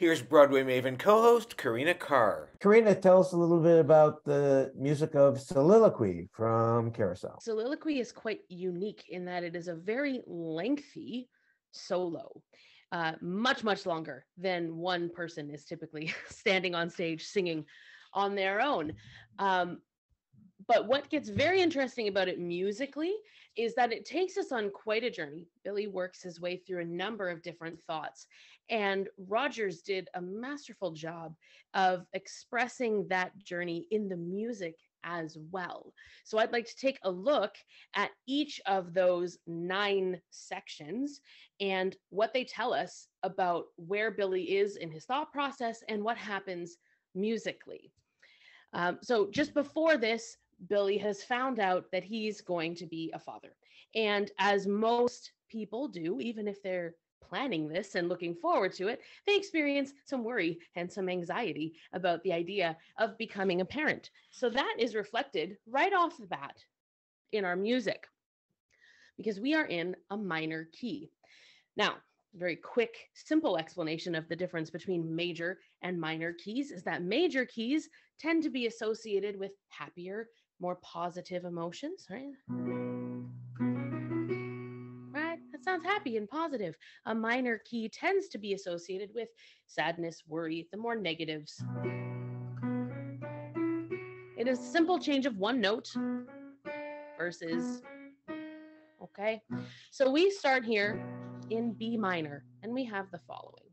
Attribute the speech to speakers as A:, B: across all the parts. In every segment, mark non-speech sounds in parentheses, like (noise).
A: Here's Broadway Maven co host Karina Carr.
B: Karina, tell us a little bit about the music of Soliloquy from Carousel.
C: Soliloquy is quite unique in that it is a very lengthy solo. Uh, much, much longer than one person is typically (laughs) standing on stage singing on their own. Um, but what gets very interesting about it musically is that it takes us on quite a journey. Billy works his way through a number of different thoughts. And Rodgers did a masterful job of expressing that journey in the music as well. So I'd like to take a look at each of those nine sections and what they tell us about where Billy is in his thought process and what happens musically. Um, so just before this, Billy has found out that he's going to be a father. And as most people do, even if they're planning this and looking forward to it, they experience some worry and some anxiety about the idea of becoming a parent. So that is reflected right off the bat in our music because we are in a minor key. Now, very quick, simple explanation of the difference between major and minor keys is that major keys tend to be associated with happier, more positive emotions, right? Right? That sounds happy and positive. A minor key tends to be associated with sadness, worry, the more negatives. It is a simple change of one note versus, okay? So we start here in B minor and we have the following.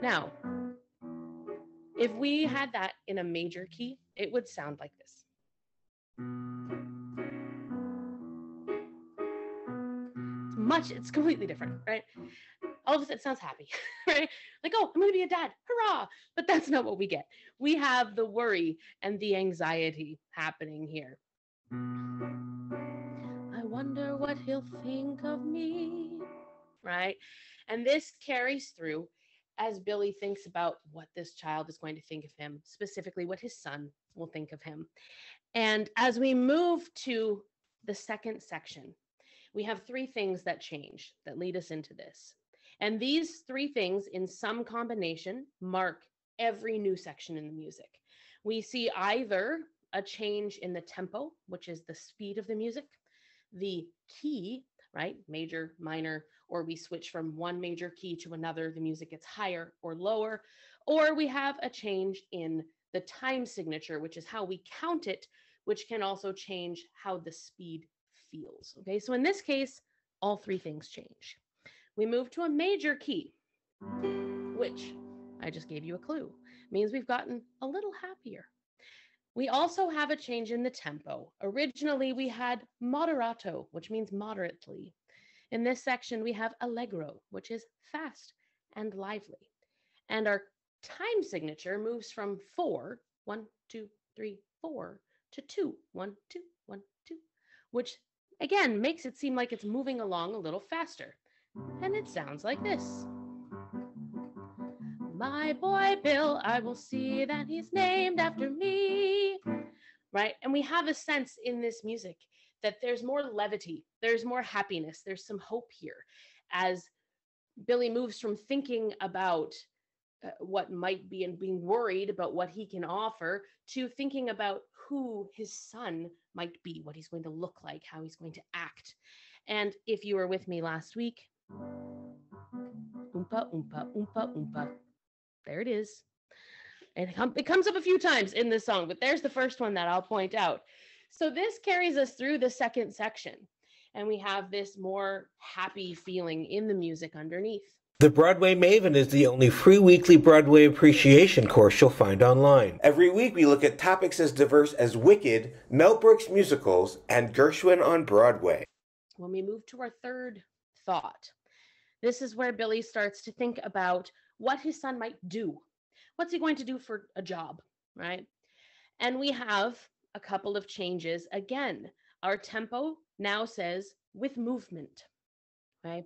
C: Now, if we had that in a major key, it would sound like this. It's much, it's completely different, right? All of a sudden it sounds happy, (laughs) right? Like, oh, I'm gonna be a dad, hurrah! But that's not what we get. We have the worry and the anxiety happening here. I wonder what he'll think of me, right? And this carries through as Billy thinks about what this child is going to think of him, specifically what his son will think of him. And as we move to the second section, we have three things that change that lead us into this. And these three things, in some combination, mark every new section in the music. We see either a change in the tempo, which is the speed of the music, the key, right? Major, minor, or we switch from one major key to another, the music gets higher or lower, or we have a change in the time signature, which is how we count it, which can also change how the speed feels. Okay, so in this case, all three things change. We move to a major key, which I just gave you a clue, means we've gotten a little happier. We also have a change in the tempo. Originally, we had moderato, which means moderately. In this section, we have allegro, which is fast and lively. And our time signature moves from four, one, two, three, four, to two, one, two, one, two, which again makes it seem like it's moving along a little faster. And it sounds like this. My boy Bill, I will see that he's named after me. Right? And we have a sense in this music that there's more levity, there's more happiness, there's some hope here as Billy moves from thinking about uh, what might be and being worried about what he can offer to thinking about who his son might be, what he's going to look like, how he's going to act. And if you were with me last week, oompa, oompa, oompa, oompa. There it is. And it comes up a few times in this song, but there's the first one that I'll point out. So this carries us through the second section, and we have this more happy feeling in the music underneath.
A: The Broadway Maven is the only free weekly Broadway appreciation course you'll find online. Every week we look at topics as diverse as Wicked, Mel Brooks musicals, and Gershwin on Broadway.
C: When we move to our third thought, this is where Billy starts to think about what his son might do. What's he going to do for a job, right? And we have a couple of changes. Again, our tempo now says with movement, right?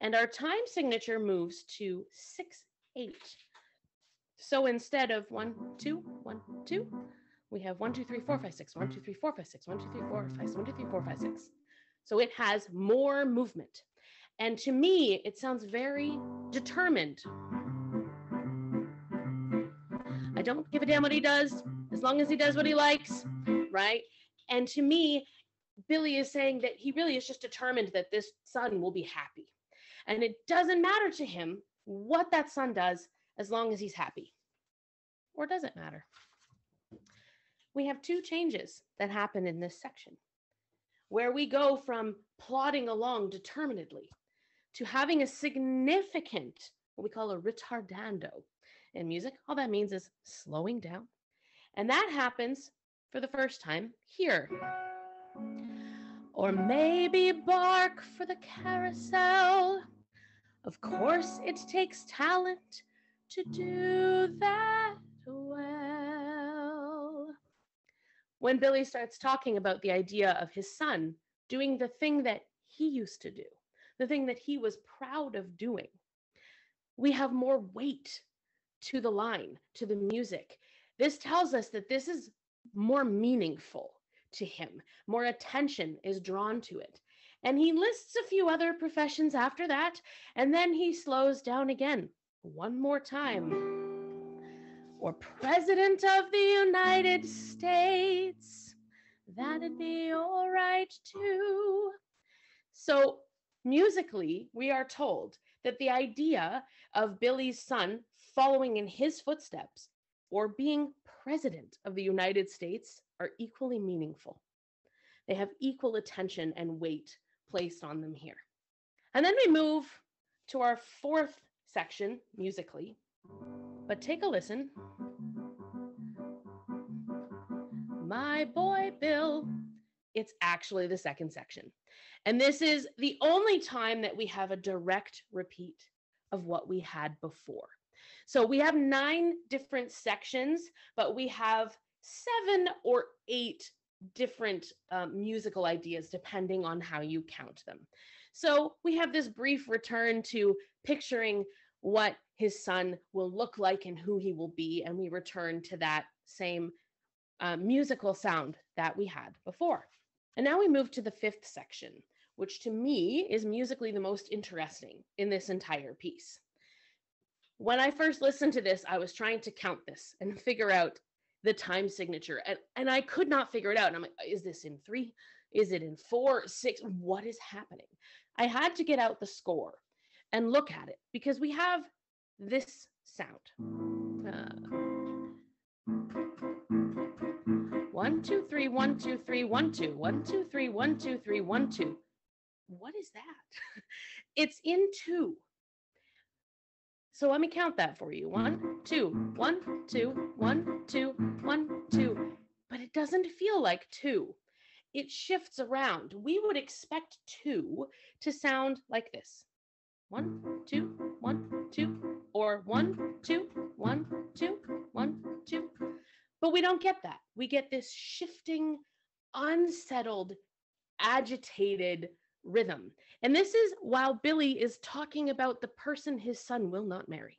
C: And our time signature moves to six, eight. So instead of one, two, one, two, we have one, two, three, four, five, six, one, two, three, four, five, six, one, two, three, four, five, one, two, three, four, five, six. So it has more movement. And to me, it sounds very determined. I don't give a damn what he does as long as he does what he likes, right? And to me, Billy is saying that he really is just determined that this son will be happy. And it doesn't matter to him what that son does as long as he's happy. Or does it matter? We have two changes that happen in this section where we go from plodding along determinedly to having a significant, what we call a retardando in music. All that means is slowing down. And that happens for the first time here. Or maybe bark for the carousel. Of course, it takes talent to do that well. When Billy starts talking about the idea of his son doing the thing that he used to do, the thing that he was proud of doing, we have more weight to the line, to the music. This tells us that this is more meaningful to him, more attention is drawn to it. And he lists a few other professions after that, and then he slows down again one more time. Or President of the United States, that'd be all right too. So, musically, we are told that the idea of Billy's son following in his footsteps or being president of the United States are equally meaningful. They have equal attention and weight placed on them here. And then we move to our fourth section musically. But take a listen. My boy Bill. It's actually the second section. And this is the only time that we have a direct repeat of what we had before. So we have nine different sections, but we have seven or eight different um, musical ideas depending on how you count them. So we have this brief return to picturing what his son will look like and who he will be, and we return to that same uh, musical sound that we had before. And now we move to the fifth section, which to me is musically the most interesting in this entire piece. When I first listened to this, I was trying to count this and figure out the time signature, and, and I could not figure it out. And I'm like, is this in three? Is it in four, six? What is happening? I had to get out the score and look at it because we have this sound. Uh, one, two, three, one, two, three, one, two, one, two, three, one, two, three, one, two. What is that? (laughs) it's in two. So let me count that for you. One, mm-hmm. two, one, two, one, two, one, two. But it doesn't feel like two. It shifts around. We would expect two to sound like this. One, two, one, two, or one, two, one, two, one, two. But we don't get that. We get this shifting, unsettled, agitated rhythm. And this is while Billy is talking about the person his son will not marry.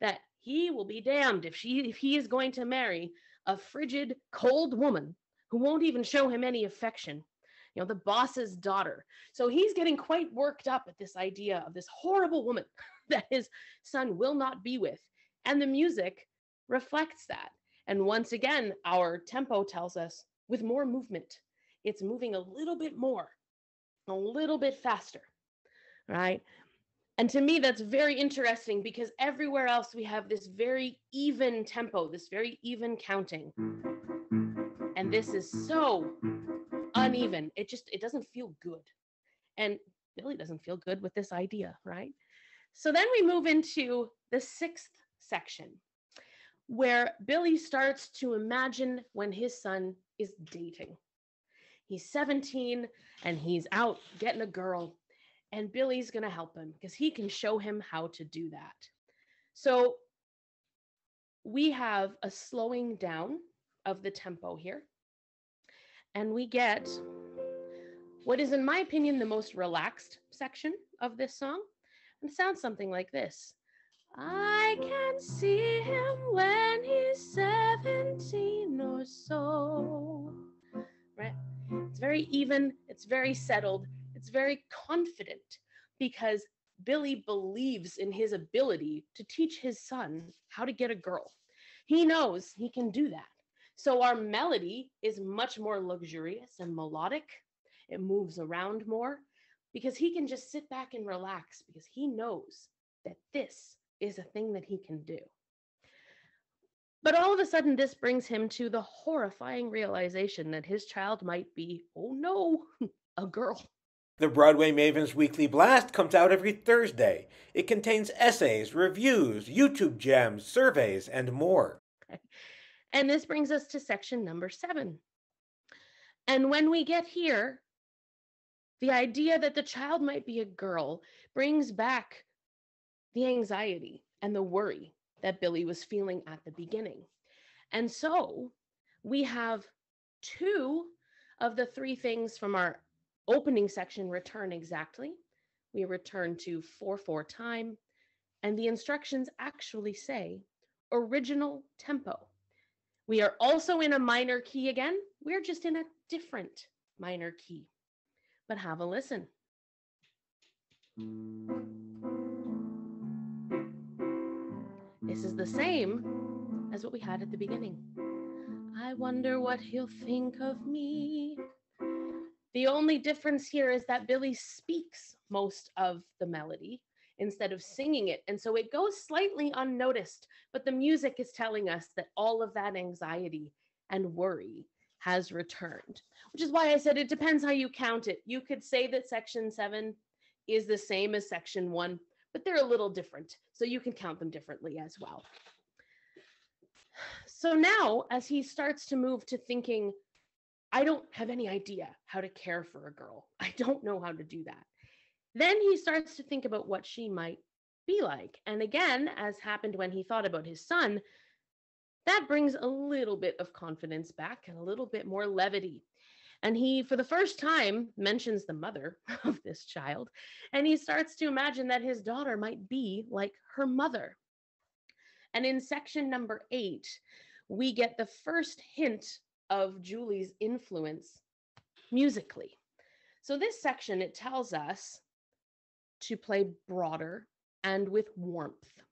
C: That he will be damned if she if he is going to marry a frigid, cold woman who won't even show him any affection. You know, the boss's daughter. So he's getting quite worked up at this idea of this horrible woman (laughs) that his son will not be with. And the music reflects that. And once again, our tempo tells us with more movement, it's moving a little bit more a little bit faster, right? And to me, that's very interesting because everywhere else we have this very even tempo, this very even counting. And this is so uneven. It just it doesn't feel good. And Billy doesn't feel good with this idea, right? So then we move into the sixth section where Billy starts to imagine when his son is dating. He's 17 and he's out getting a girl, and Billy's going to help him because he can show him how to do that. So we have a slowing down of the tempo here, and we get what is, in my opinion, the most relaxed section of this song. And sounds something like this. I can see him when he's 17 or so. Right? It's very even, it's very settled, it's very confident. because Billy believes in his ability to teach his son how to get a girl. He knows he can do that. So our melody is much more luxurious and melodic. It moves around more because he can just sit back and relax because he knows that this is a thing that he can do. But all of a sudden, this brings him to the horrifying realization that his child might be, oh no, (laughs) a girl.
A: The Broadway Mavens Weekly Blast comes out every Thursday. It contains essays, reviews, YouTube gems, surveys, and more.
C: And this brings us to section number seven. And when we get here, the idea that the child might be a girl brings back the anxiety and the worry that Billy was feeling at the beginning. And so we have two of the three things from our opening section return exactly. We return to 4 4 time, and the instructions actually say original tempo. We are also in a minor key again. We're just in a different minor key. But have a listen. Mm. This is the same as what we had at the beginning. I wonder what he'll think of me. The only difference here is that Billy speaks most of the melody instead of singing it. And so it goes slightly unnoticed, but the music is telling us that all of that anxiety and worry has returned, which is why I said it depends how you count it. You could say that section seven is the same as section one, but they're a little different. So you can count them differently as well. (sighs) So now, as he starts to move to thinking, I don't have any idea how to care for a girl, (laughs) I don't know how to do that. Then he starts to think about what she might be like. And again, as happened when he thought about his son, that brings a little bit of confidence back and a little bit more levity. And he, for the first time, mentions the mother (laughs) of this child. And he starts to imagine that his daughter might be like her mother. And in section number eight, we get the first hint of Julie's influence musically. So, this section, it tells us to play broader and with warmth.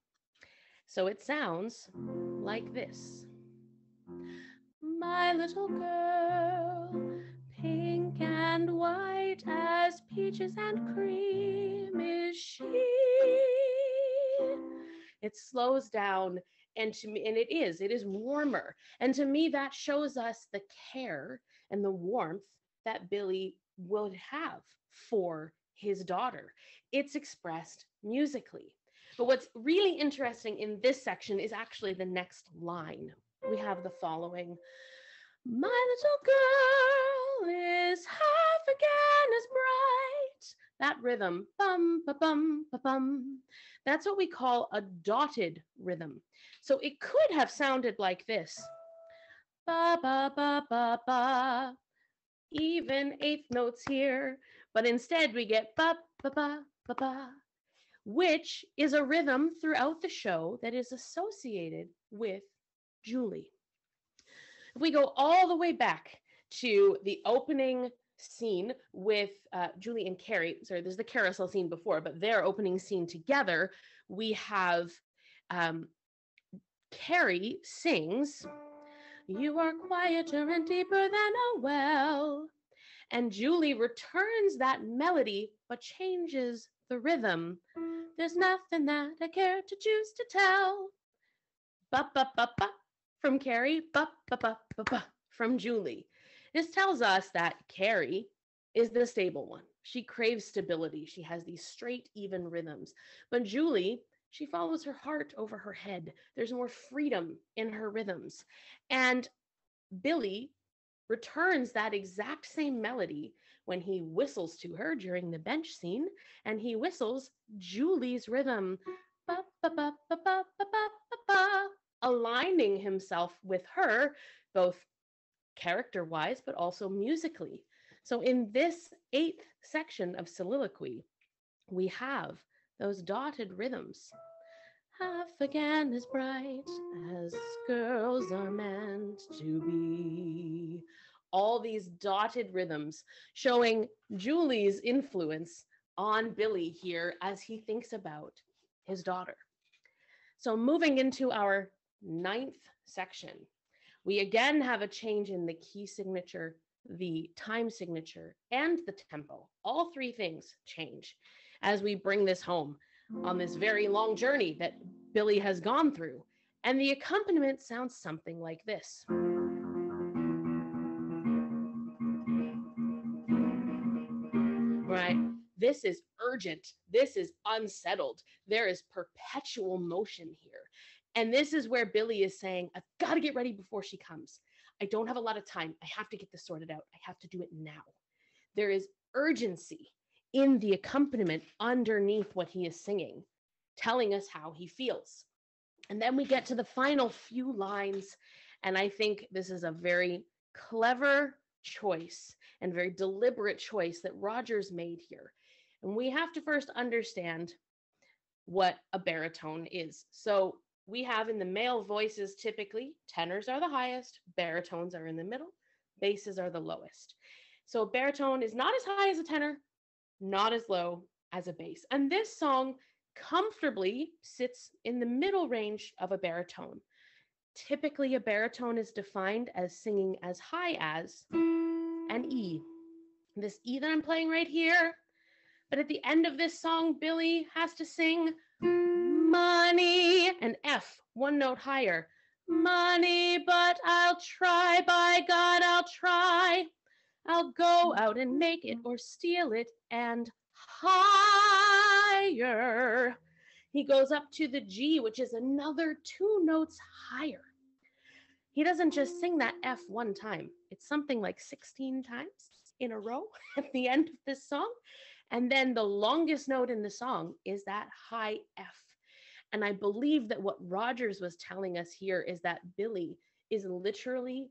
C: So it sounds like this My little girl, pink and white as peaches and cream is she. It slows down and to me and it is it is warmer and to me that shows us the care and the warmth that billy would have for his daughter it's expressed musically. But what's really interesting in this section is actually the next line. We have the following My little girl is half again as bright. That rhythm, bum, ba, bum, ba, bum. That's what we call a dotted rhythm. So it could have sounded like this ba, ba, ba, ba, ba. Even eighth notes here, but instead we get ba, ba, ba, ba-ba, which is a rhythm throughout the show that is associated with Julie. If we go all the way back to the opening scene with uh, Julie and Carrie, sorry, there's the carousel scene before, but their opening scene together, we have um, Carrie sings, You are quieter and deeper than a well. And Julie returns that melody, but changes the rhythm. There's nothing that I care to choose to tell. Ba ba ba ba from Carrie, ba ba ba ba ba from Julie. This tells us that Carrie is the stable one. She craves stability. She has these straight, even rhythms. But Julie, she follows her heart over her head. There's more freedom in her rhythms. And Billy returns that exact same melody when he whistles to her during the bench scene, and he whistles Julie's rhythm, ba, ba, ba, aligning himself with her, both character wise, but also musically. So, in this eighth section of soliloquy, we have those dotted rhythms. Half again as bright as girls are meant to be all these dotted rhythms showing Julie's influence on Billy here as he thinks about his daughter. So, moving into our ninth section, we again have a change in the key signature, the time signature, and the tempo. All three things change as we bring this home on this very long journey that Billy has gone through. And the accompaniment sounds something like this. Right? This is urgent. This is unsettled. There is perpetual motion here. And this is where Billy is saying, I've got to get ready before she comes. I don't have a lot of time. I have to get this sorted out. I have to do it now. There is urgency in the accompaniment underneath what he is singing, telling us how he feels. And then we get to the final few lines. And I think this is a very clever choice and very deliberate choice that Rodgers made here. And we have to first understand what a baritone is. So we have in the male voices typically tenors are the highest, baritones are in the middle, basses are the lowest. So a baritone is not as high as a tenor, not as low as a bass. And this song comfortably sits in the middle range of a baritone. Typically, a baritone is defined as singing as high as an E. This E that I'm playing right here. But at the end of this song, Billy has to sing money and F, one note higher. Money, but I'll try, by God, I'll try. I'll go out and make it or steal it and higher. He goes up to the G, which is another two notes higher. He doesn't just sing that F one time, it's something like 16 times in a row (laughs) at the end of this song. And then the longest note in the song is that high F. And I believe that what Rodgers was telling us here is that Billy is literally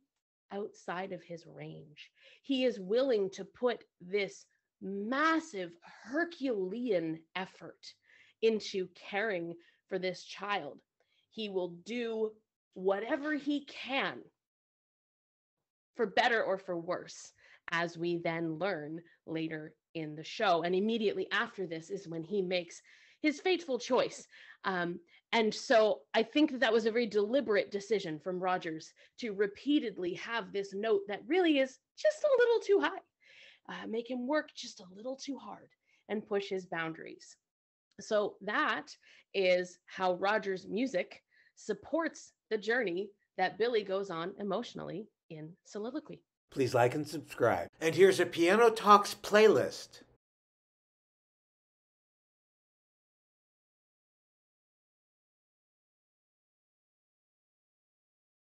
C: outside of his range. He is willing to put this massive Herculean effort into caring for this child. He will do whatever he can for better or for worse, as we then learn later in the show. And immediately after this is when he makes his fateful choice. Um, and so I think that that was a very deliberate decision from Rodgers to repeatedly have this note that really is just a little too high, uh, make him work just a little too hard and push his boundaries. So that is how Rodgers' music supports the journey that Billy goes on emotionally in soliloquy.
A: Please like and subscribe. And here's a Piano Talks playlist.